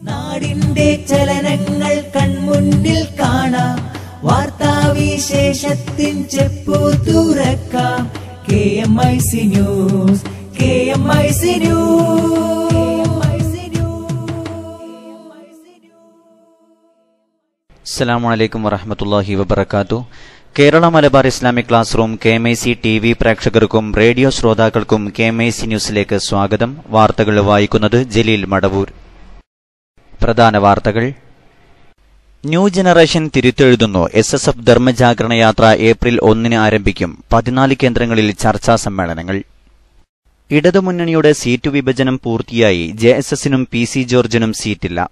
നാടിന്റെ ചലനങ്ങൾ കൺമുന്നിൽ കാണാം വാർത്താവിശേഷത്തിൻ ചെപ്പു തുറക്കാം. K M I C news K M I C news അസ്സലാമു അലൈക്കും വറഹമത്തല്ലാഹി വബർക്കാത്തു Kerala Malabar Islamic classroom K M I C T V പ്രേക്ഷകർക്കും റേഡിയോ ശ്രോതാക്കൾക്കും കെ എം ഐ സി ന്യൂസിലേക്ക് സ്വാഗതം. വാർത്തകൾ വായിക്കുന്നത് ജലീൽ മടവൂർ. പ്രധാന വാർത്തകൾ. ന്യൂ ജനറേഷൻ തിരുത്തെഴുതുന്നു. എസ് എസ് എഫ് ധർമ്മജാഗരണ യാത്ര ഏപ്രിൽ ഒന്നിന് ആരംഭിക്കും. പതിനാല് കേന്ദ്രങ്ങളിൽ ചർച്ചാ സമ്മേളനങ്ങൾ. ഇടതുമുന്നണിയുടെ സീറ്റ് വിഭജനം പൂർത്തിയായി. ജെ എസ് എസിനും പി സി ജോർജിനും സീറ്റില്ല.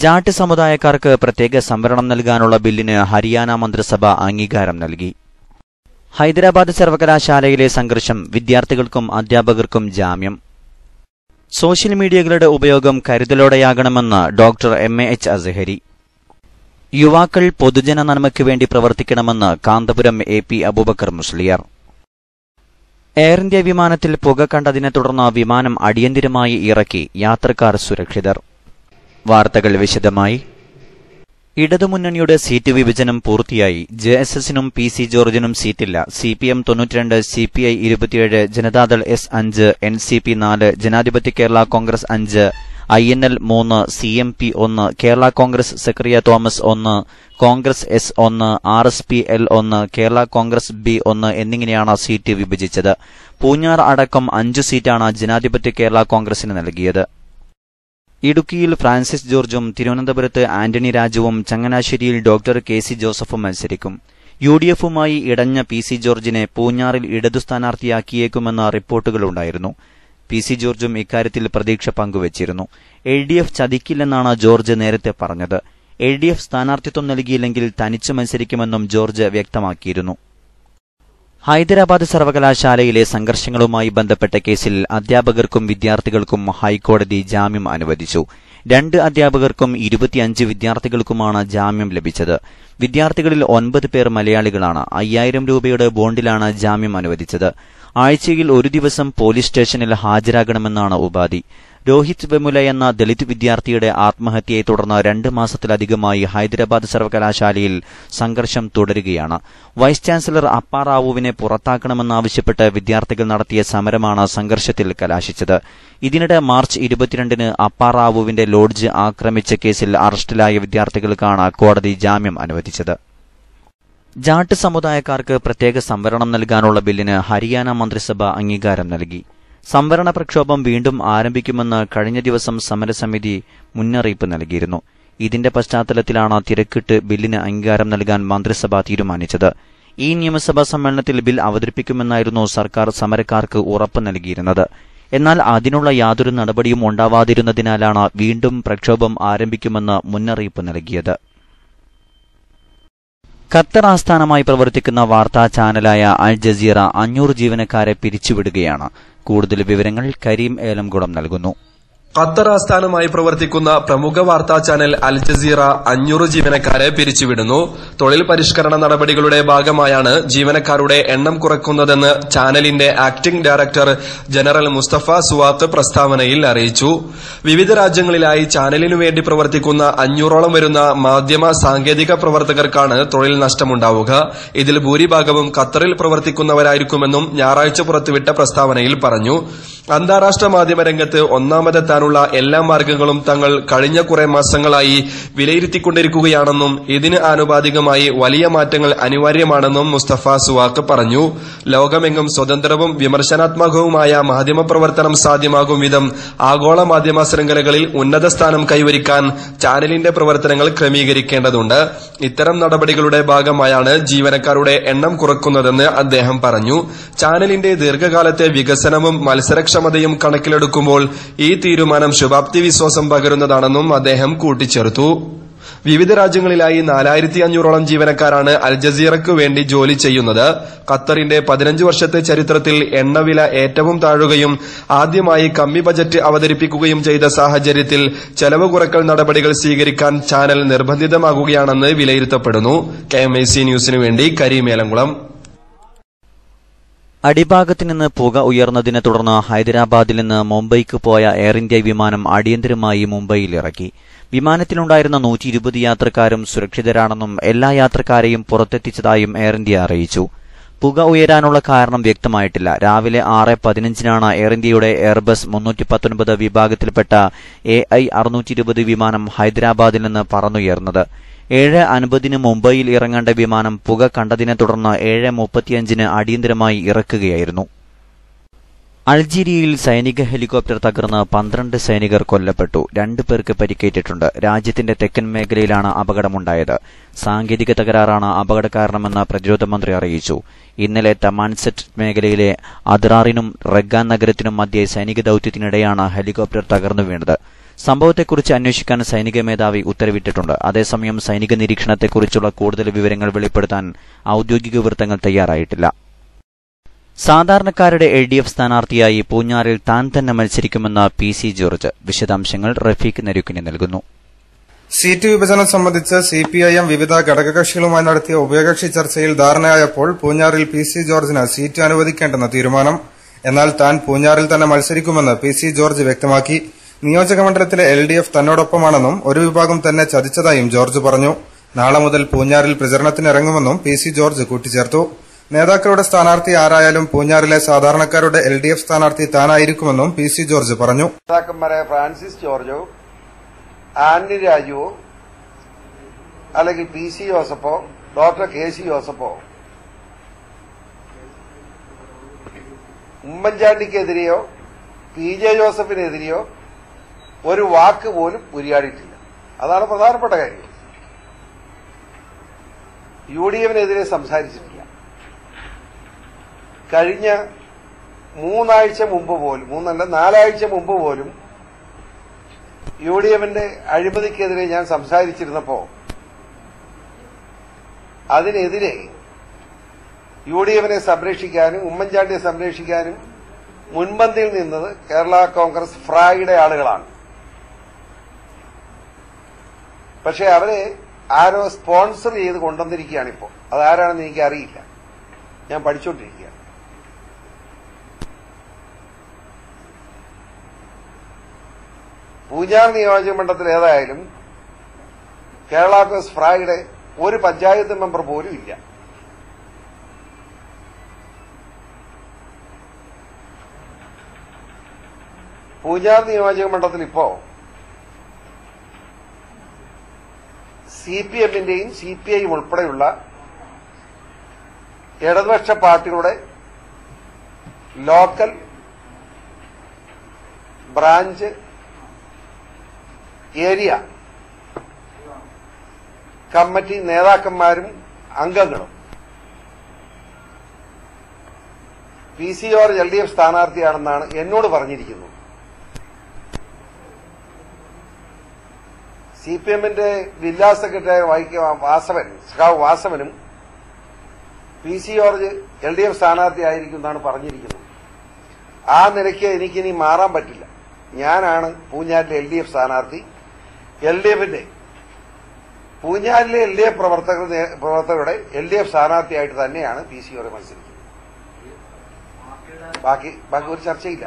ജാട്ട് സമുദായക്കാർക്ക് പ്രത്യേക സംവരണം നൽകാനുള്ള ബില്ലിന് ഹരിയാന മന്ത്രിസഭ അംഗീകാരം നൽകി. ഹൈദരാബാദ് സർവകലാശാലയിലെ സംഘർഷം വിദ്യാർത്ഥികൾക്കും അധ്യാപകർക്കും ജാമ്യം. സോഷ്യൽ മീഡിയകളുടെ ഉപയോഗം കരുതലോടെയാകണമെന്ന് doctor M A H Azhari. യുവാക്കൾ പൊതുജന നന്മയ്ക്ക് വേണ്ടി പ്രവർത്തിക്കണമെന്ന് Kanthapuram A P Aboobacker Musliyar. Air India വിമാനത്തിൽ പുക കണ്ടതിനെ തുടർന്ന് വിമാനം അടിയന്തിരമായി ഇറക്കി യാത്രക്കാർ സുരക്ഷിതർ. വാർത്തകൾ വിശദമായി. ഇടതുമുന്നണിയുടെ സീറ്റ് വിഭജനം പൂർത്തിയായി. ജെ എസ് എസിനും പി സി ജോർജിനും സീറ്റില്ല. സി പി എം തൊണ്ണൂറ്റിരണ്ട് സി പി ഐ ഇരുപത്തിയേഴ് ജനതാദൾ എസ് അഞ്ച് എൻ സി പി നാല് ജനാധിപത്യ കേരള കോൺഗ്രസ് അഞ്ച് ഐ എൻ എൽ മൂന്ന് സി എം പി ഒന്ന് കേരള കോൺഗ്രസ് സെക്രിയ തോമസ് ഒന്ന് കോൺഗ്രസ് എസ് ഒന്ന് ആർ എസ് പി എൽ ഒന്ന് കേരള കോൺഗ്രസ് ബി ഒന്ന് എന്നിങ്ങനെയാണ് സീറ്റ് വിഭജിച്ചത്. പൂഞ്ഞാർ അടക്കം അഞ്ചു സീറ്റാണ് ജനാധിപത്യ കേരള കോൺഗ്രസിന് നൽകിയത്. ഇടുക്കിയിൽ ഫ്രാൻസിസ് ജോർജും തിരുവനന്തപുരത്ത് ആന്റണി രാജുവും ചങ്ങനാശ്ശേരിയിൽ ഡോക്ടർ കെ സി ജോസഫും മത്സരിക്കും. യു ഡി എഫുമായി ഇടഞ്ഞ പി സി ജോർജിനെ പൂഞ്ഞാറിൽ ഇടതു സ്ഥാനാർത്ഥിയാക്കിയേക്കുമെന്ന റിപ്പോർട്ടുകളുണ്ടായിരുന്നു. പി സി ജോർജും ഇക്കാര്യത്തിൽ പ്രതീക്ഷ പങ്കുവച്ചിരുന്നു. എൽ ഡി എഫ് ചതിക്കില്ലെന്നാണ് ജോർജ് നേരത്തെ പറഞ്ഞത്. എൽ ഡി എഫ് സ്ഥാനാർത്ഥിത്വം നൽകിയില്ലെങ്കിൽ തനിച്ചു മത്സരിക്കുമെന്നും ജോർജ് വ്യക്തമാക്കിയിരുന്നു. ഹൈദരാബാദ് സർവകലാശാലയിലെ സംഘർഷങ്ങളുമായി ബന്ധപ്പെട്ട കേസിൽ അധ്യാപകർക്കും വിദ്യാർത്ഥികൾക്കും ഹൈക്കോടതി ജാമ്യം അനുവദിച്ചു. രണ്ട് അധ്യാപകർക്കും ഇരുപത്തിയഞ്ച് വിദ്യാർത്ഥികൾക്കുമാണ് ജാമ്യം ലഭിച്ചത്. വിദ്യാർത്ഥികളിൽ ഒൻപത് പേർ മലയാളികളാണ്. അയ്യായിരം രൂപയുടെ ബോണ്ടിലാണ് ജാമ്യം അനുവദിച്ചത്. ആഴ്ചയിൽ ഒരു ദിവസം പോലീസ് സ്റ്റേഷനിൽ ഹാജരാകണമെന്നാണ് ഉപാധി. രോഹിത് വെമുല എന്ന ദളിത് വിദ്യാർത്ഥിയുടെ ആത്മഹത്യയെ തുടർന്ന് രണ്ട് മാസത്തിലധികമായി ഹൈദരാബാദ് സർവകലാശാലയിൽ സംഘർഷം തുടരുകയാണ്. വൈസ് ചാൻസലർ അപ്പാറാവുവിനെ പുറത്താക്കണമെന്നാവശ്യപ്പെട്ട് വിദ്യാർത്ഥികൾ നടത്തിയ സമരമാണ് സംഘർഷത്തിൽ കലാശിച്ചത്. ഇതിനിടെ മാർച്ച് ഇരുപത്തിരണ്ടിന് അപ്പാറാവുവിന്റെ ലോഡ്ജ് ആക്രമിച്ച കേസിൽ അറസ്റ്റിലായ വിദ്യാർത്ഥികൾക്കാണ് കോടതി ജാമ്യം അനുവദിച്ചത്. ജാട്ട് സമുദായക്കാർക്ക് പ്രത്യേക സംവരണം നൽകാനുള്ള ബില്ലിന് ഹരിയാന മന്ത്രിസഭ അംഗീകാരം നൽകി. സംവരണ പ്രക്ഷോഭം വീണ്ടും ആരംഭിക്കുമെന്ന് കഴിഞ്ഞ ദിവസം സമരസമിതി മുന്നറിയിപ്പ് നൽകിയിരുന്നു. ഇതിന്റെ പശ്ചാത്തലത്തിലാണ് തിരക്കിട്ട് ബില്ലിന് അംഗീകാരം നൽകാൻ മന്ത്രിസഭ തീരുമാനിച്ചത്. ഈ നിയമസഭാ സമ്മേളനത്തിൽ ബിൽ അവതരിപ്പിക്കുമെന്നായിരുന്നു സർക്കാർ സമരക്കാർക്ക് ഉറപ്പ് നൽകിയിരുന്നത്. എന്നാൽ അതിനുള്ള യാതൊരു നടപടിയും ഉണ്ടാവാതിരുന്നതിനാലാണ് വീണ്ടും പ്രക്ഷോഭം ആരംഭിക്കുമെന്ന് മുന്നറിയിപ്പ് നൽകിയത്. ഖത്തർ ആസ്ഥാനമായി പ്രവർത്തിക്കുന്ന വാർത്താ ചാനലായ അൽ ജസീറ അഞ്ഞൂറ് ജീവനക്കാരെ പിരിച്ചുവിടുകയാണ്. കൂടുതൽ വിവരങ്ങൾ കരീം ഏലംകുളം നൽകുന്നു. ഖത്തർ ആസ്ഥാനമായി പ്രവർത്തിക്കുന്ന പ്രമുഖ വാർത്താ ചാനൽ അൽ ജസീറ അഞ്ഞൂറ് ജീവനക്കാരെ പിരിച്ചുവിടുന്നു. തൊഴിൽ പരിഷ്കരണ നടപടികളുടെ ഭാഗമായാണ് ജീവനക്കാരുടെ എണ്ണം കുറയ്ക്കുന്നതെന്ന് ചാനലിന്റെ acting director general Mostefa Souag പ്രസ്താവനയിൽ അറിയിച്ചു. വിവിധ രാജ്യങ്ങളിലായി ചാനലിനു വേണ്ടി പ്രവർത്തിക്കുന്ന അഞ്ഞൂറോളം വരുന്ന മാധ്യമ സാങ്കേതിക പ്രവർത്തകർക്കാണ് തൊഴിൽ നഷ്ടമുണ്ടാവുക. ഇതിൽ ഭൂരിഭാഗവും ഖത്തറിൽ പ്രവർത്തിക്കുന്നവരായിരിക്കുമെന്നും ഞായറാഴ്ച പുറത്തുവിട്ട പ്രസ്താവനയിൽ പറഞ്ഞു. അന്താരാഷ്ട്ര മാധ്യമ രംഗത്ത് ഒന്നാമതെത്താനുള്ള എല്ലാ മാർഗങ്ങളും തങ്ങൾ കഴിഞ്ഞ കുറെ മാസങ്ങളായി വിലയിരുത്തിക്കൊണ്ടിരിക്കുകയാണെന്നും ഇതിന് ആനുപാതികമായി വലിയ മാറ്റങ്ങൾ അനിവാര്യമാണെന്നും മുസ്തഫ സുവാക്ക് പറഞ്ഞു. ലോകമെങ്ങും സ്വതന്ത്രവും വിമർശനാത്മകവുമായ മാധ്യമ പ്രവർത്തനം സാധ്യമാകും വിധം ആഗോള മാധ്യമ ശൃംഖലകളിൽ ഉന്നത സ്ഥാനം കൈവരിക്കാൻ ചാനലിന്റെ പ്രവർത്തനങ്ങൾ ക്രമീകരിക്കേണ്ടതുണ്ട്. ഇത്തരം നടപടികളുടെ ഭാഗമായാണ് ജീവനക്കാരുടെ എണ്ണം കുറക്കുന്നതെന്ന് അദ്ദേഹം പറഞ്ഞു. ചാനലിന്റെ ദീർഘകാലത്തെ വികസനവും മത്സരക്ഷമതയും കണക്കിലെടുക്കുമ്പോൾ ഈ തീരുമാനം ശുഭാപ്തി വിശ്വാസം പകരുന്നതാണെന്നും അദ്ദേഹം കൂട്ടിച്ചേർത്തു. വിവിധ രാജ്യങ്ങളിലായി നാലായിരത്തി അഞ്ഞൂറോളം ജീവനക്കാരാണ് അൽ ജസീറയ്ക്കു വേണ്ടി ജോലി ചെയ്യുന്നത്. ഖത്തറിന്റെ പതിനഞ്ച് വർഷത്തെ ചരിത്രത്തിൽ എണ്ണവില ഏറ്റവും താഴുകയും ആദ്യമായി കമ്മി ബജറ്റ് അവതരിപ്പിക്കുകയും ചെയ്ത സാഹചര്യത്തിൽ ചെലവ് കുറക്കൽ നടപടികൾ സ്വീകരിക്കാൻ ചാനൽ നിർബന്ധിതമാകുകയാണെന്ന് വിലയിരുത്തപ്പെടുന്നു. കെ എം ഐ സി ന്യൂസിനു വേണ്ടി അടിഭാഗത്ത് നിന്ന് പുക ഉയർന്നതിനെ തുടർന്ന് ഹൈദരാബാദിൽ നിന്ന് മുംബൈക്ക് പോയ എയർ ഇന്ത്യ വിമാനം അടിയന്തരമായി മുംബൈയിൽ ഇറക്കി. വിമാനത്തിലുണ്ടായിരുന്ന നൂറ്റി ഇരുപത് യാത്രക്കാരും സുരക്ഷിതരാണെന്നും എല്ലാ യാത്രക്കാരെയും പുറത്തെത്തിച്ചതായും എയർ ഇന്ത്യ അറിയിച്ചു. പുക ഉയരാനുള്ള കാരണം വ്യക്തമായിട്ടില്ല. രാവിലെ ആറ് പതിനഞ്ചിനാണ് എയർ ഇന്ത്യയുടെ എയർബസ് മുന്നൂറ്റി പത്തൊൻപത് വിഭാഗത്തിൽപ്പെട്ട എ ഐ അറുന്നൂറ്റി ഇരുപത് വിമാനം ഹൈദരാബാദിൽ നിന്ന് പറന്നുയർന്നത്. ഏഴ് അൻപതിന് മുംബൈയിൽ ഇറങ്ങേണ്ട വിമാനം പുക കണ്ടതിനെ തുടർന്ന് ഏഴ് മുപ്പത്തിയഞ്ചിന് അടിയന്തരമായി ഇറക്കുകയായിരുന്നു. അൾജീരിയയിൽ സൈനിക ഹെലികോപ്റ്റർ തകർന്ന് പന്ത്രണ്ട് സൈനികർ കൊല്ലപ്പെട്ടു. രണ്ടു പേർക്ക് പരിക്കേറ്റിട്ടുണ്ട്. രാജ്യത്തിന്റെ തെക്കൻ മേഖലയിലാണ് അപകടമുണ്ടായത്. സാങ്കേതിക തകരാറാണ് അപകട കാരണമെന്ന് പ്രതിരോധ മന്ത്രി അറിയിച്ചു. ഇന്നലെ തമാൻസെറ്റ് മേഖലയിലെ അദ്രാറിനും റഗാൻ നഗരത്തിനും മധ്യേ സൈനിക ദൌത്യത്തിനിടെയാണ് ഹെലികോപ്റ്റർ തകർന്നു വീണത്. സംഭവത്തെക്കുറിച്ച് അന്വേഷിക്കാൻ സൈനിക മേധാവി ഉത്തരവിട്ടിട്ടുണ്ട്. അതേസമയം സൈനിക നിരീക്ഷണത്തെക്കുറിച്ചുള്ള കൂടുതൽ വിവരങ്ങൾ വെളിപ്പെടുത്താൻ ഔദ്യോഗിക വൃത്തങ്ങൾ തയ്യാറായിട്ടില്ല. സാധാരണക്കാരുടെ എൽ ഡി എഫ് സ്ഥാനാർത്ഥിയായി പൂഞ്ഞാറിൽ താൻ തന്നെ മത്സരിക്കുമെന്ന പി സി ജോർജ്. വിശദാംശങ്ങൾ റഫീഖ് നെരുക്കിന് നൽകുന്നു. സീറ്റ് വിഭജനം സംബന്ധിച്ച് സിപിഐഎം വിവിധ ഘടകകക്ഷികളുമായി നടത്തിയ ഉഭയകക്ഷി ചർച്ചയിൽ ധാരണയായപ്പോൾ പൂഞ്ഞാറിൽ പി സി ജോർജിന് സീറ്റ് അനുവദിക്കേണ്ടെന്ന തീരുമാനം. എന്നാൽ താൻ പൂഞ്ഞാറിൽ തന്നെ മത്സരിക്കുമെന്ന് പി സി ജോർജ് വ്യക്തമാക്കി. നിയോജകമണ്ഡലത്തിലെ എൽ ഡി എഫ് തന്നോടൊപ്പമാണെന്നും ഒരു വിഭാഗം തന്നെ ചതിച്ചതായും ജോർജ് പറഞ്ഞു. നാളെ മുതൽ പൂഞ്ഞാറിൽ പ്രചരണത്തിനിറങ്ങുമെന്നും പി സി ജോർജ് കൂട്ടിച്ചേർത്തു. നേതാക്കളുടെ സ്ഥാനാർത്ഥി ആരായാലും പൂഞ്ഞാറിലെ സാധാരണക്കാരുടെ എൽ ഡി എഫ് സ്ഥാനാർത്ഥി താനായിരിക്കുമെന്നും പി സി ജോർജ് പറഞ്ഞു. നേതാക്കന്മാരായ ഫ്രാൻസിസ് ജോർജോ ആന്റണി രാജുവോ അല്ലെങ്കിൽ പി സി ജോസഫോ ഡോക്ടർ കെ സി ജോസഫോ ഉമ്മൻചാണ്ടിക്കെതിരെയോ പി ജെ ജോസഫിനെതിരെയോ ഒരു വാക്ക് പോലും ഉരിയാടിയിട്ടില്ല. അതാണ് പ്രധാനപ്പെട്ട കാര്യം. യു ഡി എഫിനെതിരെ സംസാരിച്ചിട്ടില്ല. കഴിഞ്ഞ മൂന്നാഴ്ച മുമ്പ് പോലും മൂന്നല്ല നാലാഴ്ച മുമ്പ് പോലും യു ഡി എഫിന്റെ അഴിമതിക്കെതിരെ ഞാൻ സംസാരിച്ചിരുന്നപ്പോ അതിനെതിരെ യു ഡി എഫിനെ സംരക്ഷിക്കാനും ഉമ്മൻചാണ്ടിയെ സംരക്ഷിക്കാനും മുൻപന്തിയിൽ നിന്നത് കേരള കോൺഗ്രസ് ഫ്രായുടെ ആളുകളാണ്. പക്ഷെ അവരെ ആരോ സ്പോൺസർ ചെയ്ത് കൊണ്ടുവന്നിരിക്കുകയാണ് ഇപ്പോ. അതാരാണെന്ന് എനിക്ക് അറിയില്ല ഞാൻ പഠിച്ചുകൊണ്ടിരിക്കുകയാണ് പൂഞ്ഞാർ നിയോജക മണ്ഡലത്തിൽ ഏതായാലും കേരള കോൺഗ്രസ് ഫ്രായുടെ ഒരു പഞ്ചായത്ത് മെമ്പർ പോലും ഇല്ല. പൂഞ്ഞാർ നിയോജക മണ്ഡലത്തിൽ ഇപ്പോ സി പി എമ്മിന്റെയും സി പി ഐ ഉൾപ്പെടെയുള്ള ഇടതുപക്ഷ പാർട്ടികളുടെ ലോക്കൽ ബ്രാഞ്ച് ഏരിയ കമ്മിറ്റി നേതാക്കന്മാരും അംഗങ്ങളും. P C George L D F സ്ഥാനാർത്ഥിയാണെന്നാണ് എന്നോട് പറഞ്ഞിരിക്കുന്നത്. സി പി എമ്മിന്റെ ജില്ലാ സെക്രട്ടറി വൈക്ക വാസവൻ സഖാവ് വാസവനും P C George L D F സ്ഥാനാർത്ഥിയായിരിക്കും എന്നാണ് പറഞ്ഞിരിക്കുന്നത്. ആ നിലയ്ക്ക് എനിക്കിനി മാറാൻ പറ്റില്ല. ഞാനാണ് പൂഞ്ഞാലിലെ എൽ ഡി എഫ് സ്ഥാനാർത്ഥി. എൽ ഡി എഫിന്റെ പൂഞ്ഞാലിലെ എൽ ഡി എഫ് പ്രവർത്തകർ പ്രവർത്തകരുടെ എൽ ഡി എഫ് സ്ഥാനാർത്ഥിയായിട്ട് തന്നെയാണ് പി സി ജോർജ് മത്സരിക്കുന്നത്. ബാക്കി ബാക്കി ഒരു ചർച്ചയില്ല.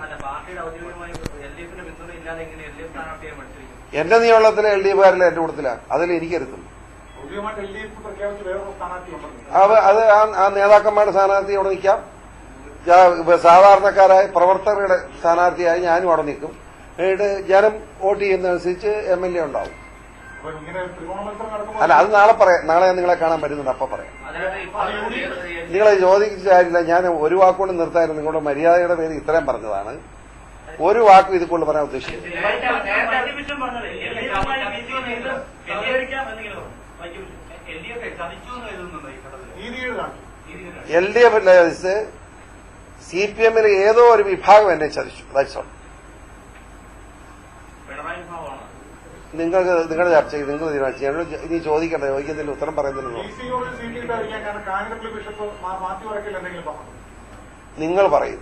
എന്റെ നിയമത്തിലെ എൽ ഡി എഫുകാരിലെ എന്റെ കൂട്ടത്തിലാണ് അതിൽ സ്ഥാനാർത്ഥിയുണ്ടെന്ന് അത് ആ- ആ നേതാക്കന്മാരുടെ സ്ഥാനാർത്ഥി അവിടെ നിൽക്കാം. സാധാരണക്കാരായ പ്രവർത്തകരുടെ സ്ഥാനാർത്ഥിയായി ഞാനും അവിടെ നിൽക്കും. എന്നിട്ട് ജനം വോട്ട് ചെയ്യുന്നതനുസരിച്ച് എം എൽ എ ഉണ്ടാവും. അല്ല അത് നാളെ പറയാം. നാളെ ഞാൻ നിങ്ങളെ കാണാൻ പറ്റുന്നുണ്ട് അപ്പൊ പറയാം. നിങ്ങളെ ചോദിച്ച കാര്യമില്ല. ഞാൻ ഒരു വാക്കുകൊണ്ട് നിർത്തായിരുന്നു. നിങ്ങളുടെ മര്യാദയുടെ പേര് ഇത്രയും പറഞ്ഞതാണ്. ഒരു വാക്കും ഇത് കൊണ്ട് പറയാൻ കാണിച്ചു L D F C P എമ്മിലെ ഏതോ ഒരു വിഭാഗം എന്നെ ചതിച്ചു. ദാറ്റ്സ് നിങ്ങൾക്ക് നിങ്ങളുടെ ചർച്ച ചെയ്ത് നിങ്ങൾ തീരുമാനിച്ചു എന്നോട് ഇനി ചോദിക്കണ്ട ചോദിക്കുന്നതിന് ഉത്തരം പറയുന്നില്ലല്ലോ നിങ്ങൾ സി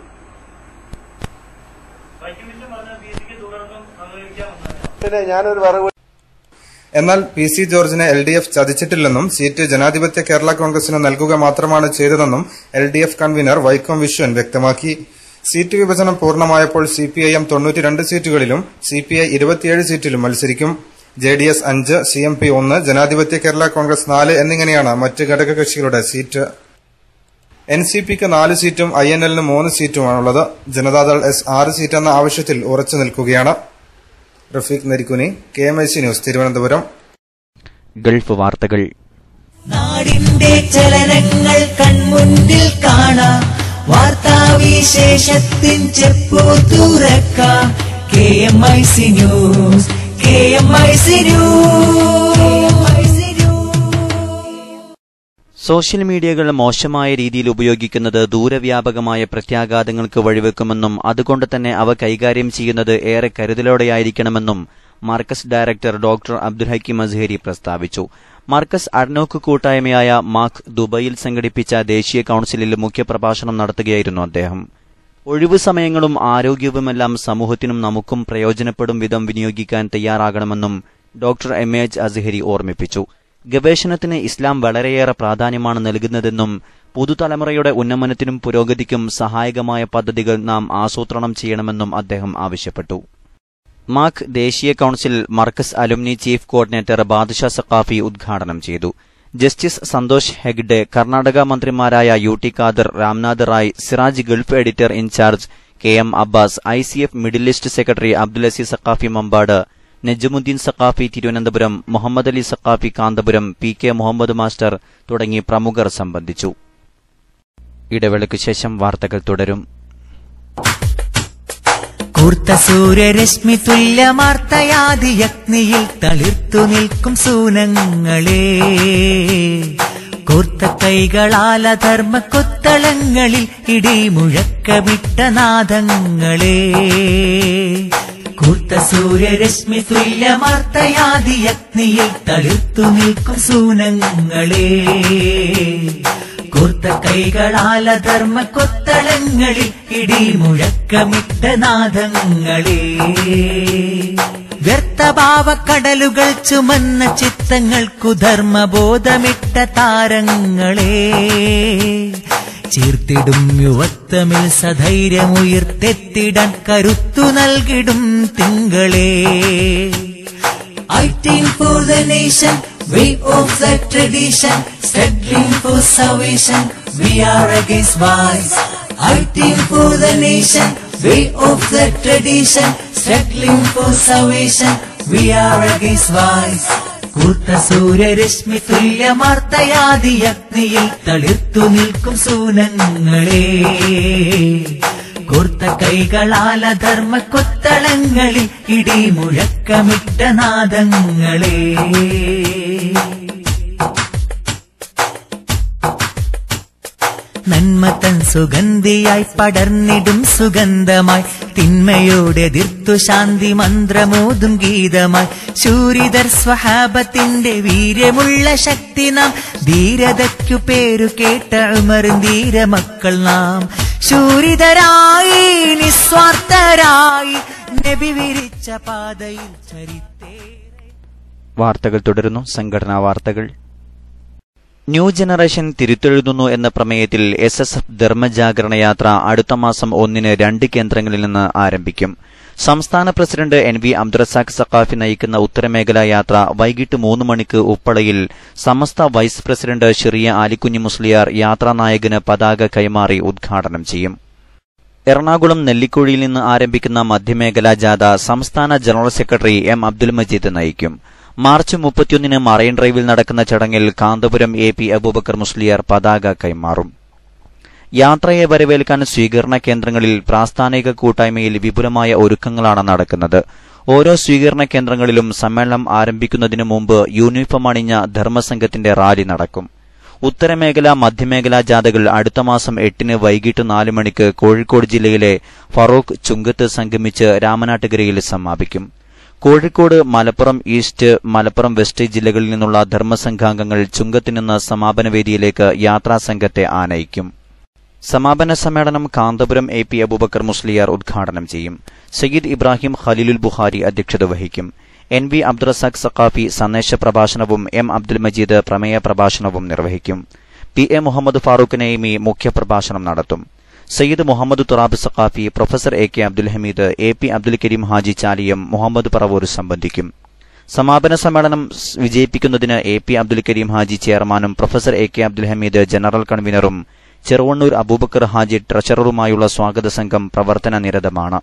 പിന്നെ ഞാനൊരു വറവ് എന്നാൽ പി സി ജോർജിനെ എൽ ഡി എഫ് ചതിച്ചിട്ടില്ലെന്നും സീറ്റ് ജനാധിപത്യ കേരള കോൺഗ്രസിന് നൽകുക മാത്രമാണ് ചെയ്തതെന്നും L D F convenor Vaikom Viswan വ്യക്തമാക്കി. സീറ്റ് വിഭജനം പൂർണമായപ്പോൾ സി പി ഐ എം തൊണ്ണൂറ്റിരണ്ട് സീറ്റുകളിലും സി പി ഐ ഇരുപത്തിയേഴ് സീറ്റിലും മത്സരിക്കും. ജെ ഡി എസ് അഞ്ച് സി എം പി ഒന്ന് ജനാധിപത്യ കേരള കോൺഗ്രസ് നാല് എന്നിങ്ങനെയാണ് മറ്റ് ഘടകകക്ഷികളുടെ സീറ്റ്. എൻ സി പിക്ക് നാല് സീറ്റും ഐ എൻ എല്ലിന് മൂന്ന് സീറ്റുമാണുള്ളത്. ജനതാദൾ എസ് ആറ് സീറ്റെന്ന ആവശ്യത്തിൽ ഉറച്ചു നിൽക്കുകയാണ്. Rafeeq Narikkuni K M I C news Thiruvananthapuram. Gulf വാർത്തകൾ. നാടിന്റെ ചലനങ്ങൾ കൺമുന്നിൽ കാണാം. വാർത്താവിശേഷത്തിൻ ചെപ്പു തുറക്കാം. K M I C news K M I C news. Social മീഡിയകൾ മോശമായ രീതിയിൽ ഉപയോഗിക്കുന്നത് ദൂരവ്യാപകമായ പ്രത്യാഘാതങ്ങൾക്ക് വഴിവെക്കുമെന്നും അതുകൊണ്ട് തന്നെ അവ കൈകാര്യം ചെയ്യുന്നത് ഏറെ കരുതലോടെയായിരിക്കണമെന്നും മാർക്കസ് ഡയറക്ടർ ഡോക്ടർ അബ്ദുൽ ഹക്കിം അസ്ഹരി പ്രസ്താവിച്ചു. മാർക്കസ് അഡ്നോക്ക് കൂട്ടായ്മയായ മാഖ് ദുബൈയിൽ സംഘടിപ്പിച്ച ദേശീയ കൌൺസിലിൽ മുഖ്യപ്രഭാഷണം നടത്തുകയായിരുന്നു അദ്ദേഹം. ഒഴിവു സമയങ്ങളും ആരോഗ്യവുമെല്ലാം സമൂഹത്തിനും നമുക്കും പ്രയോജനപ്പെടും വിധം വിനിയോഗിക്കാൻ തയ്യാറാകണമെന്നും ഡോക്ടർ എം എച്ച് അസ്ഹരി ഓർമ്മിപ്പിച്ചു. ഗവേഷണത്തിന് ഇസ്ലാം വളരെയേറെ പ്രാധാന്യമാണ് നൽകുന്നതെന്നും പുതുതലമുറയുടെ ഉന്നമനത്തിനും പുരോഗതിക്കും സഹായകമായ പദ്ധതികൾ നാം ആസൂത്രണം ചെയ്യണമെന്നും അദ്ദേഹം ആവശ്യപ്പെട്ടു. മാക് ദേശീയ council Markaz alumni chief coordinator Badusha Saqafi ഉദ്ഘാടനം ചെയ്തു. ജസ്റ്റിസ് സന്തോഷ് ഹെഗ്ഡെ കർണാടക മന്ത്രിമാരായ U T Khader Ramanath Rai Siraj gulf editor in charge K M Abbas I C F middle east secretary Abdul Azeez Saqafi Mambad Najmuddeen Saqafi Thiruvananthapuram Muhammad Ali Saqafi Kanthapuram P K Muhammad master തുടങ്ങി പ്രമുഖർ സംബന്ധിച്ചു. ഇടവേളയ്ക്കു ശേഷം വാർത്തകൾ തുടരും. കൂർത്ത സൂര്യരശ്മി തുല്യമാർത്തയാതി യഗ്നിയിൽ തളിർത്തു നിൽക്കും സൂനങ്ങളെ. കൂർത്ത കൈകളാല ധർമ്മ കൊത്തളങ്ങളിൽ ഇടി മുഴക്കമിട്ട നാദങ്ങളെ. കൂർത്ത സൂര്യരശ്മി തുല്യമാർത്തയാതി യജ്ഞയിൽ തളിർത്തു നിൽക്കും സൂനങ്ങളെ. കൂർത്ത കൈകളാല ധർമ്മ കൊത്തളങ്ങളിൽ ഇടി മുഴക്കമിട്ട നാദങ്ങളെ. വ്യർത്ഥഭാവക്കടലുകൾ ചുമന്ന ചിത്തങ്ങൾക്കു ധർമ്മബോധമിട്ട താരങ്ങളെ. ചീർത്തിടും യുവത്വമിൽ സധൈര്യമുയർത്തെത്തിടാൻ കരുത്തു നൽകിടും തിങ്കളേ Fighting for the nation, way of the tradition, struggling for salvation, we are against vice. Fighting for the nation, way of the tradition, struggling for salvation, we are against vice. കൂർത്ത സൂര്യരശ്മി തുല്യമാർത്തയാതി അഗ്നിയിൽ തളിർത്തു നിൽക്കും സൂനങ്ങളെ. കൂർത്ത കൈകളാല ധർമ്മ കൊത്തളങ്ങളിൽ ഇടി മുഴക്കമിട്ട നാദങ്ങളെ. നന്മ തൻ സുഗന്ധിയായി പടർന്നിടും സുഗന്ധമായി. തിന്മയോടെ എതിർത്തു ശാന്തി മന്ത്രമോതും ഗീതമായി. ശൂരിതർ സ്വഹാബത്തിന്റെ വീര്യമുള്ള ശക്തി നാം. ധീരതയ്ക്കു പേരു കേട്ട ഉമറും ധീരമക്കൾ നാം. ശൂരിതരായി നിസ്വാർത്ഥരായി നബി വിരിച്ച പാതയിൽ ചരിത്തേ വാർത്തകൾ തുടരുന്നു. സംഘടനാ വാർത്തകൾ ന്യൂ ജനറേഷൻ തിരുത്തെഴുതുന്നു എന്ന പ്രമേയത്തിൽ എസ് എസ് എഫ് ധർമ്മജാഗരണ യാത്ര അടുത്ത മാസം ഒന്നിന് രണ്ട് കേന്ദ്രങ്ങളിൽ നിന്ന് ആരംഭിക്കും. സംസ്ഥാന president N V Abdurazak Saqafi നയിക്കുന്ന ഉത്തരമേഖലാ യാത്ര വൈകിട്ട് മൂന്ന് മണിക്ക് ഉപ്പളയിൽ സമസ്ത വൈസ് പ്രസിഡന്റ് ഷിറിയ ആലിക്കുഞ്ഞി മുസ്ലിയാർ യാത്രാനായകന് പതാക കൈമാറി ഉദ്ഘാടനം ചെയ്യും. എറണാകുളം നെല്ലിക്കുഴിയിൽ നിന്ന് ആരംഭിക്കുന്ന മധ്യമേഖലാ ജാഥ സംസ്ഥാന general secretary M Abdul Majeed നയിക്കും. മാർച്ച് മുപ്പത്തിയൊന്നിന് മറൈൻ ഡ്രൈവിൽ നടക്കുന്ന ചടങ്ങിൽ കാന്തപുരം എ പി അബൂബക്കർ മുസ്ലിയാർ പതാക കൈമാറും. യാത്രയെ വരവേൽക്കാൻ സ്വീകരണ കേന്ദ്രങ്ങളിൽ പ്രാസ്ഥാനിക കൂട്ടായ്മയിൽ വിപുലമായ ഒരുക്കങ്ങളാണ് നടക്കുന്നത്. ഓരോ സ്വീകരണ കേന്ദ്രങ്ങളിലും സമ്മേളനം ആരംഭിക്കുന്നതിനു മുമ്പ് യൂണിഫോം അണിഞ്ഞ ധർമ്മസംഘത്തിന്റെ റാലി നടക്കും. ഉത്തരമേഖല മധ്യമേഖലാ ജാഥകൾ അടുത്ത മാസം എട്ടിന് വൈകിട്ട് നാല് മണിക്ക് കോഴിക്കോട് ജില്ലയിലെ ഫറൂഖ് ചുങ്കത്ത് സംഗമിച്ച് രാമനാട്ടുകരയിൽ സമാപിക്കും. കോഴിക്കോട് മലപ്പുറം ഈസ്റ്റ് മലപ്പുറം വെസ്റ്റ് ജില്ലകളിൽ നിന്നുള്ള ധർമ്മസംഘാംഗങ്ങൾ ചുങ്കത്തിനിന്ന് സമാപന വേദിയിലേക്ക് യാത്രാസംഘത്തെ ആനയിക്കും. സമാപന സമ്മേളനം കാന്തപുരം എ പി അബൂബക്കർ മുസ്ലിയാർ ഉദ്ഘാടനം ചെയ്യും. സയ്യിദ് ഇബ്രാഹിം ഖലീലുൽ ബുഹാരി അധ്യക്ഷത വഹിക്കും. എൻ വി അബ്ദുറസാഖ് സഖാഫി സന്ദേശ പ്രഭാഷണവും എം അബ്ദുൽ മജീദ് പ്രമേയ പ്രഭാഷണവും നിർവഹിക്കും. പി എ മുഹമ്മദ് ഫാറൂഖ് നൈമി മുഖ്യപ്രഭാഷണം നടത്തും. Sayyid Muhammad Turab Saqafi professor A K Abdul Hameed A P Abdul Kareem Haji Chaliyam Muhammad Paravur സംബന്ധിക്കും. സമാപന സമ്മേളനം വിജയിപ്പിക്കുന്നതിന് എ പി അബ്ദുൽ കരീം ഹാജി ചെയർമാനും professor A K Abdul Hameed general കൺവീനറും Cheruvannur Abubakar Haji ട്രഷററുമായുള്ള സ്വാഗത സംഘം പ്രവർത്തന നിരതമാണ്.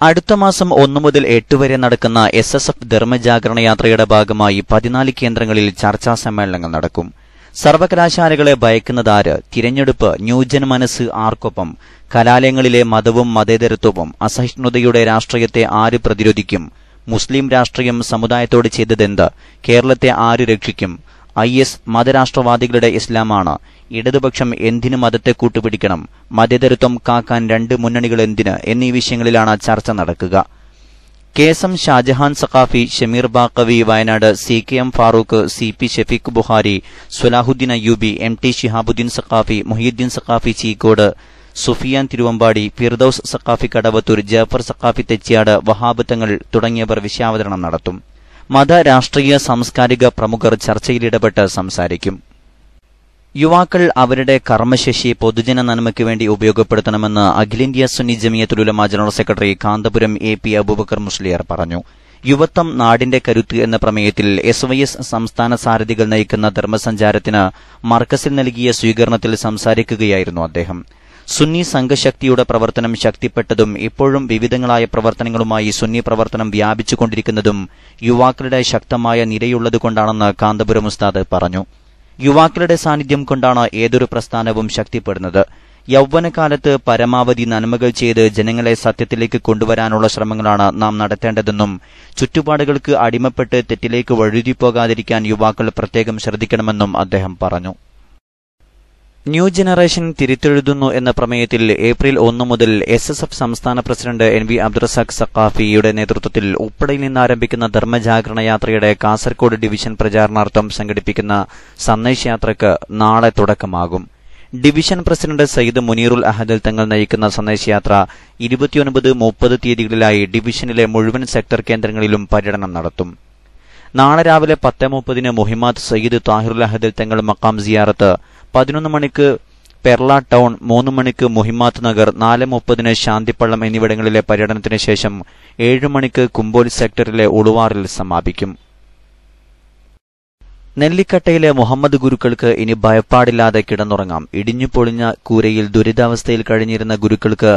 അടുത്ത മാസം ഒന്നു മുതൽ എട്ട് വരെ നടക്കുന്ന എസ് എസ് എഫ് ധർമ്മജാഗരണ യാത്രയുടെ ഭാഗമായി പതിനാല് കേന്ദ്രങ്ങളിൽ ചർച്ചാ സമ്മേളനങ്ങൾ നടക്കും. സർവകലാശാലകളെ ഭയക്കുന്നതാര്? തിരഞ്ഞെടുപ്പ് ന്യൂജൻ മനസ്സ് ആർക്കൊപ്പം? കലാലയങ്ങളിലെ മതവും മതേതരത്വവും അസഹിഷ്ണുതയുടെ രാഷ്ട്രീയത്തെ ആര് പ്രതിരോധിക്കും? മുസ്ലിം രാഷ്ട്രീയം സമുദായത്തോട് ചെയ്തതെന്ത്? കേരളത്തെ ആര് രക്ഷിക്കും? ഐ എസ് മതരാഷ്ട്രവാദികളുടെ ഇസ്ലാമാണ്. ഇടതുപക്ഷം എന്തിനു മതത്തെ കൂട്ടുപിടിക്കണം? മതേതരത്വം കാക്കാൻ രണ്ട് മുന്നണികൾ എന്തിന്? എന്നീ വിഷയങ്ങളിലാണ് ചർച്ച നടക്കുക. K S M Shajahan Saqafi Shameer Baqavi Wayanad C K M Farooq C P Shafeeq Bukhari Salahuddeen Ayyubi M T Shihabuddeen Saqafi Muhiyuddeen Saqafi Cheekkode Sufiyan Thiruvambady Firdous Saqafi Kadavathur Jafar Saqafi Thechiyad Wahab Thangal തുടങ്ങിയവർ വിഷയാവതരണം നടത്തും. മത രാഷ്ട്രീയ സാംസ്കാരിക പ്രമുഖർ ചർച്ചയിലിടപെട്ട് സംസാരിക്കും. യുവാക്കൾ അവരുടെ കർമ്മശേഷി പൊതുജന നന്മയ്ക്ക് വേണ്ടി ഉപയോഗപ്പെടുത്തണമെന്ന് അഖിലേന്ത്യാ Sunni Jamiyyathul Ulama general secretary Kanthapuram A P Aboobacker Musliyar പറഞ്ഞു. യുവത്വം നാടിന്റെ കരുത്ത് എന്ന പ്രമേയത്തിൽ എസ് വൈ എസ് സംസ്ഥാന സാരഥികൾ നയിക്കുന്ന ധർമ്മസഞ്ചാരത്തിന് മർക്കസിൽ നൽകിയ സ്വീകരണത്തിൽ സംസാരിക്കുകയായിരുന്നു അദ്ദേഹം. സുന്നി സംഘശക്തിയുടെ പ്രവർത്തനം ശക്തിപ്പെട്ടതും ഇപ്പോഴും വിവിധങ്ങളായ പ്രവർത്തനങ്ങളുമായി സുന്നി പ്രവർത്തനം വ്യാപിച്ചുകൊണ്ടിരിക്കുന്നതും യുവാക്കളുടെ ശക്തമായ നിരയുള്ളതുകൊണ്ടാണെന്ന് കാന്തപുരം ഉസ്താദ് പറഞ്ഞു. യുവാക്കളുടെ സാന്നിധ്യം കൊണ്ടാണ് ഏതൊരു പ്രസ്ഥാനവും ശക്തിപ്പെടുന്നത്. യൗവനകാലത്ത് പരമാവധി നന്മകൾ ചെയ്ത് ജനങ്ങളെ സത്യത്തിലേക്ക് കൊണ്ടുവരാനുള്ള ശ്രമങ്ങളാണ് നാം നടത്തേണ്ടതെന്നും ചുറ്റുപാടുകൾക്ക് അടിമപ്പെട്ട് തെറ്റിലേക്ക് വഴുതിപ്പോകാതിരിക്കാൻ യുവാക്കൾ പ്രത്യേകം ശ്രദ്ധിക്കണമെന്നും അദ്ദേഹം പറഞ്ഞു. ന്യൂ ജനറേഷൻ തിരുത്തെഴുതുന്നു എന്ന പ്രമേയത്തിൽ ഏപ്രിൽ ഒന്ന് മുതൽ എസ് എസ് എഫ് സംസ്ഥാന പ്രസിഡന്റ് എൻ വി അബ്ദുറസാഖ് സഖാഫിയുടെ നേതൃത്വത്തിൽ ഉപ്പടയിൽ നിന്നാരംഭിക്കുന്ന ധർമ്മജാഗരണ യാത്രയുടെ കാസർകോട് ഡിവിഷൻ പ്രചാരണാർത്ഥം സംഘടിപ്പിക്കുന്ന സന്ദേശയാത്രയ്ക്ക് നാളെ തുടക്കമാകും. ഡിവിഷൻ പ്രസിഡന്റ് സയ്യിദ് മുനീറുൽ അഹദൽ തങ്ങൾ നയിക്കുന്ന സന്ദേശയാത്ര ഇരുപത്തിയൊൻപത് മുപ്പത് തീയതികളിലായി ഡിവിഷനിലെ മുഴുവൻ സെക്ടർ കേന്ദ്രങ്ങളിലും പര്യടനം നടത്തും. നാളെ രാവിലെ പത്ത് മുപ്പതിന് മുഹിമാദ് സയ്യിദ് താഹിറുൽ അഹദൽ തങ്ങൾ മക്കാം സിയാറത്ത് പതിനൊന്ന് മണിക്ക് പെർള ടൗൺ മൂന്ന് മണിക്ക് മുഹിമാത്ത് നഗർ നാല് മുപ്പതിന് ശാന്തിപ്പള്ളം എന്നിവിടങ്ങളിലെ പര്യടനത്തിന് ശേഷം ഏഴ് മണിക്ക് കുമ്പോൽ സെക്ടറിലെ ഉളുവാറിൽ സമാപിക്കും. നെല്ലിക്കട്ടയിലെ മുഹമ്മദ് ഗുരുക്കൾക്ക് ഇനി ഭയപ്പാടില്ലാതെ കിടന്നുറങ്ങാം. ഇടിഞ്ഞു പൊളിഞ്ഞ കൂരയിൽ ദുരിതാവസ്ഥയിൽ കഴിഞ്ഞിരുന്ന ഗുരുക്കൾക്ക്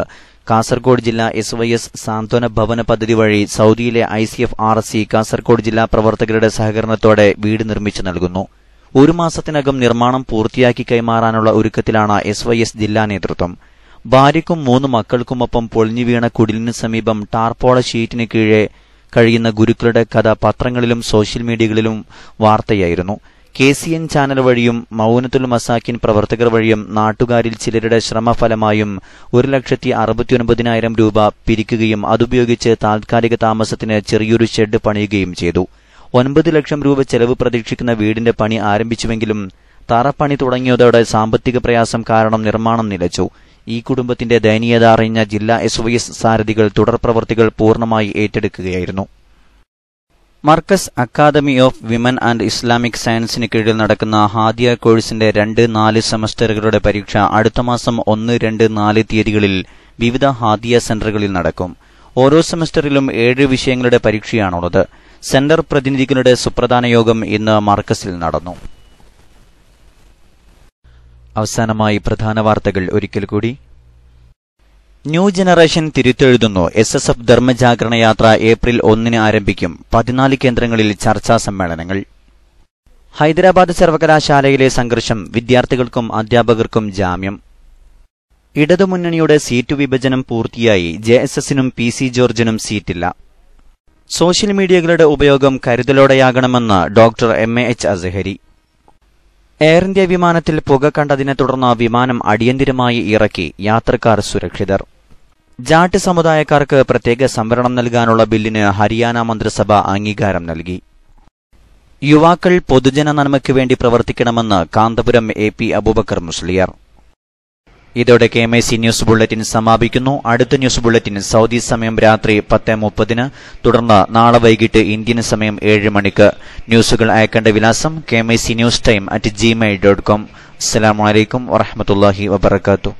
കാസർഗോഡ് ജില്ലാ എസ് വൈ എസ് സാന്ത്വന ഭവന പദ്ധതി വഴി സൌദിയിലെ I C F R S C Kasaragod ജില്ലാ പ്രവർത്തകരുടെ സഹകരണത്തോടെ വീട് നിർമ്മിച്ചു നൽകുന്നു. ഒരു മാസത്തിനകം നിർമ്മാണം പൂർത്തിയാക്കി കൈമാറാനുള്ള ഒരുക്കത്തിലാണ് എസ് വൈ എസ് ജില്ലാ നേതൃത്വം. ഭാര്യയ്ക്കും മൂന്ന് മക്കൾക്കുമൊപ്പം പൊളിഞ്ഞു വീണ കുടിലിന് സമീപം ടാർപോള ഷീറ്റിന് കീഴെ കഴിയുന്ന ഗുരുക്കളുടെ കഥ പത്രങ്ങളിലും സോഷ്യൽ മീഡിയകളിലും വാർത്തയായിരുന്നു. കെ സി എൻ ചാനൽ വഴിയും മൗനത്തുൽ മസാക്കിൻ പ്രവർത്തകർ വഴിയും നാട്ടുകാരിൽ ചിലരുടെ ശ്രമഫലമായും ഒരു ലക്ഷത്തി അറുപത്തിയൊൻപതിനായിരം രൂപ പിരിക്കുകയും അതുപയോഗിച്ച് താൽക്കാലിക താമസത്തിന് ചെറിയൊരു ഷെഡ് പണിയുകയും ചെയ്തു. ഒൻപത് ലക്ഷം രൂപ ചെലവ് പ്രതീക്ഷിക്കുന്ന വീടിന്റെ പണി ആരംഭിച്ചുവെങ്കിലും തറപ്പണി തുടങ്ങിയതോടെ സാമ്പത്തിക പ്രയാസം കാരണം നിർമ്മാണം നിലച്ചു. ഈ കുടുംബത്തിന്റെ ദയനീയത അറിഞ്ഞ ജില്ലാ എസ് വൈ എസ് സാരഥികൾ തുടർ പ്രവർത്തികൾ പൂർണമായി ഏറ്റെടുക്കുകയായിരുന്നു. Markaz academy of women and Islamic സയൻസിന് കീഴിൽ നടക്കുന്ന ഹാദിയ കോഴ്സിന്റെ രണ്ട് നാല് സെമസ്റ്ററുകളുടെ പരീക്ഷ അടുത്ത മാസം ഒന്ന് രണ്ട് നാല് തീയതികളിൽ വിവിധ ഹാദിയ സെന്ററുകളിൽ നടക്കും. ഓരോ സെമസ്റ്ററിലും ഏഴ് വിഷയങ്ങളുടെ പരീക്ഷയാണുള്ളത്. സെന്റർ പ്രതിനിധികളുടെ സുപ്രധാന യോഗം ഇന്ന് മാർക്കസിൽ നടന്നു. അവസാനമായി പ്രധാന വാർത്തകൾ ഒരിക്കൽ കൂടി. ന്യൂ ജനറേഷൻ തിരുത്തെഴുതുന്നു. എസ് എസ് എഫ് ധർമ്മജാഗരണ യാത്ര ഏപ്രിൽ ഒന്നിന് ആരംഭിക്കും. പതിനാല് കേന്ദ്രങ്ങളിൽ ചർച്ചാ സമ്മേളനങ്ങൾ. ഹൈദരാബാദ് സർവകലാശാലയിലെ സംഘർഷം. വിദ്യാർത്ഥികൾക്കും അധ്യാപകർക്കും ജാമ്യം. ഇടതുമുന്നണിയുടെ സീറ്റ് വിഭജനം പൂർത്തിയായി ജെ എസ് എസിനും പി സി ജോർജിനും സീറ്റില്ല. സോഷ്യൽ മീഡിയകളുടെ ഉപയോഗം കരുതലോടെയാകണമെന്ന് doctor M A H Azhari. Air India വിമാനത്തിൽ പുക കണ്ടതിനെ തുടർന്ന് വിമാനം അടിയന്തിരമായി ഇറക്കി യാത്രക്കാർ സുരക്ഷിതർ. ജാട്ട് സമുദായക്കാർക്ക് പ്രത്യേക സംവരണം നൽകാനുള്ള ബില്ലിന് ഹരിയാന മന്ത്രിസഭ അംഗീകാരം നൽകി. യുവാക്കൾ പൊതുജന നന്മയ്ക്ക് വേണ്ടി പ്രവർത്തിക്കണമെന്ന് കാന്തപുരം എ പി അബൂബക്കർ മുസ്ലിയാർ. ഇതോടെ K M I C news bulletin സമാപിക്കുന്നു. അടുത്ത ന്യൂസ് ബുള്ളറ്റിൻ സൗദി സമയം രാത്രി പത്ത് മുപ്പതിന്. തുടർന്ന് നാളെ വൈകിട്ട് ഇന്ത്യൻ സമയം ഏഴ് മണിക്ക്. ന്യൂസുകൾ അയക്കേണ്ട വിലാസം K M I C news time at Gmail dot com. അസ്സാം വലൈക്കും വറഹമത്തല്ലാഹി വബർക്കാത്തു